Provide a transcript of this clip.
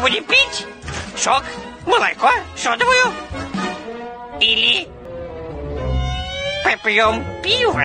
Будем пить? Сок, молоко, содовую? Или попьем пиво?